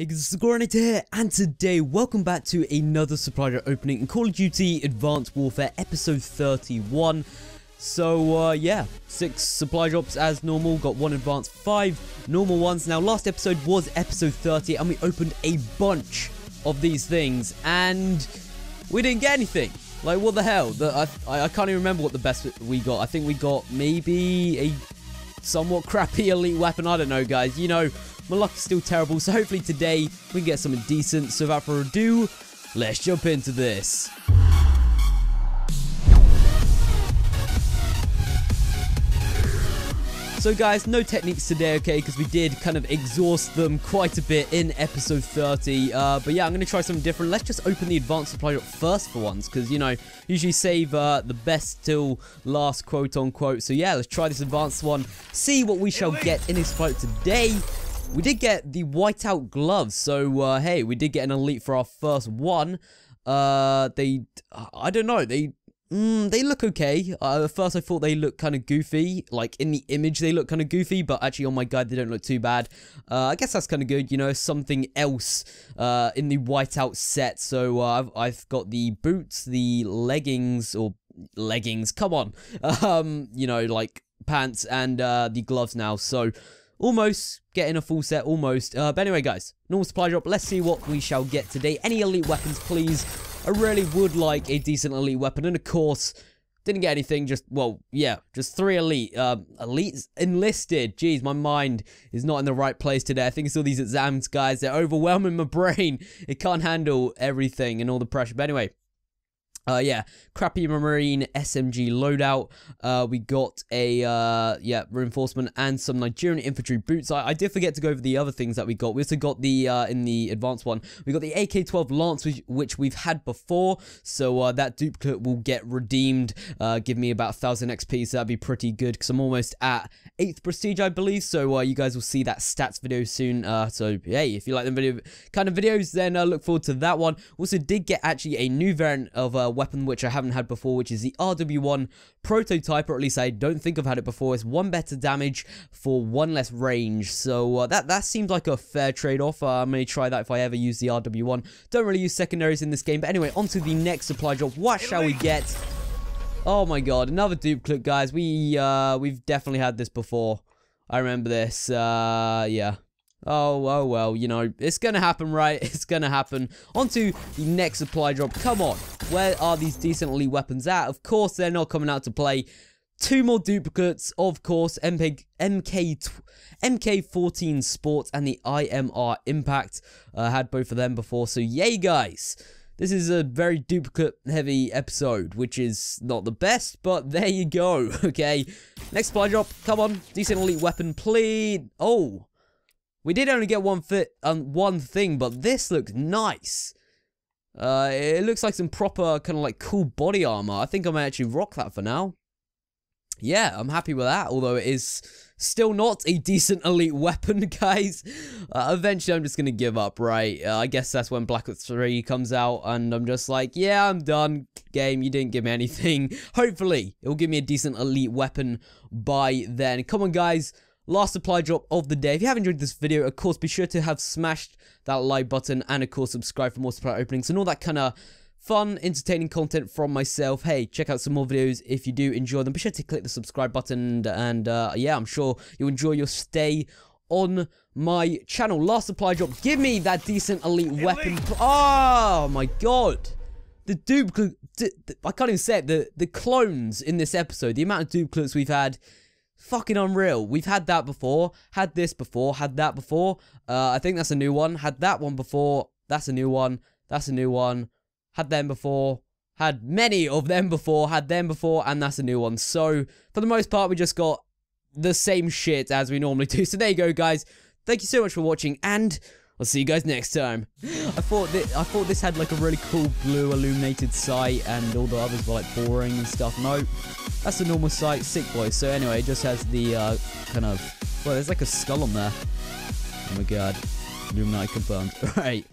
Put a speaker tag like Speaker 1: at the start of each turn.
Speaker 1: Hey guys, it's Gorinator here, and today, welcome back to another supply drop opening in Call of Duty Advanced Warfare Episode 31. So, uh, yeah, six supply drops as normal, got one advanced, five normal ones. Now, last episode was episode 30, and we opened a bunch of these things, and we didn't get anything. Like, what the hell? The, I, I can't even remember what the best we got. I think we got maybe a somewhat crappy elite weapon. I don't know, guys. You know, my luck is still terrible, so hopefully today we can get something decent. So without further ado, let's jump into this. So guys, no techniques today, okay, because we did kind of exhaust them quite a bit in episode 30. Uh, but yeah, I'm going to try something different. Let's just open the advanced supply drop first for once, because, you know, usually save uh, the best till last, quote-unquote. So yeah, let's try this advanced one, see what we shall get in this fight today. We did get the whiteout gloves, so uh, hey, we did get an elite for our first one. Uh, they, I don't know, they Mm, they look okay. Uh, at first, I thought they looked kind of goofy. Like, in the image, they look kind of goofy, but actually, on my guide, they don't look too bad. Uh, I guess that's kind of good, you know, something else uh, in the whiteout set. So, uh, I've, I've got the boots, the leggings, or leggings, come on. Um, you know, like, pants and uh, the gloves now. So, almost getting a full set, almost. Uh, but anyway, guys, normal supply drop. Let's see what we shall get today. Any elite weapons, please. I really would like a decent elite weapon. And of course, didn't get anything. Just, well, yeah, just three elite. Uh, elites enlisted. Jeez, my mind is not in the right place today. I think it's all these exams, guys. They're overwhelming my brain. It can't handle everything and all the pressure. But anyway, uh, yeah, crappy marine SMG loadout. Uh, we got a, uh, yeah, reinforcement and some Nigerian infantry boots. I, I did forget to go over the other things that we got. We also got the, uh, in the advanced one, we got the AK-12 Lance, which, which, we've had before. So, uh, that duplicate will get redeemed, uh, give me about 1,000 XP, so that'd be pretty good, because I'm almost at 8th prestige, I believe. So, uh, you guys will see that stats video soon. Uh, so, hey, if you like the video kind of videos, then uh, look forward to that one. Also, did get actually a new variant of, uh, weapon which I haven't had before, which is the RW1 prototype, or at least I don't think I've had it before. It's one better damage for one less range, so uh, that, that seems like a fair trade-off. Uh, I may try that if I ever use the RW1. Don't really use secondaries in this game, but anyway, on to the next supply drop. What shall we get? Oh my god, another duplicate, guys. We, uh, we've definitely had this before. I remember this, uh, yeah. Oh, oh, well, you know, it's gonna happen, right? It's gonna happen. On to the next supply drop. Come on. Where are these decently weapons at? Of course, they're not coming out to play. Two more duplicates, of course, MK, MK, MK14 Sports and the IMR Impact. Uh, had both of them before, so yay, guys. This is a very duplicate-heavy episode, which is not the best, but there you go, okay? Next supply drop, come on, decent elite weapon, please. Oh, we did only get one fit um, one thing, but this looks nice. Uh, it looks like some proper kind of like cool body armor. I think I might actually rock that for now. Yeah, I'm happy with that, although it is still not a decent elite weapon, guys. Uh, eventually, I'm just going to give up, right? Uh, I guess that's when Black Ops 3 comes out, and I'm just like, yeah, I'm done. Game, you didn't give me anything. Hopefully, it will give me a decent elite weapon by then. Come on, guys last supply drop of the day. If you have enjoyed this video, of course, be sure to have smashed that like button and, of course, subscribe for more supply openings and all that kind of fun, entertaining content from myself. Hey, check out some more videos if you do enjoy them. Be sure to click the subscribe button and, uh, yeah, I'm sure you'll enjoy your stay on my channel. Last supply drop. Give me that decent elite, elite. weapon. Oh, my God. The duplicate... I can't even say it. The, the clones in this episode, the amount of duplicates we've had fucking unreal. We've had that before, had this before, had that before. Uh, I think that's a new one. Had that one before. That's a new one. That's a new one. Had them before. Had many of them before. Had them before. And that's a new one. So, for the most part, we just got the same shit as we normally do. So, there you go, guys. Thank you so much for watching. And I'll see you guys next time. I thought I thought this had like a really cool blue illuminated sight and all the others were like boring and stuff. No, that's the normal sight. Sick boy. So anyway, it just has the uh, kind of well, there's like a skull on there. Oh my god, Illuminati confirmed. All right.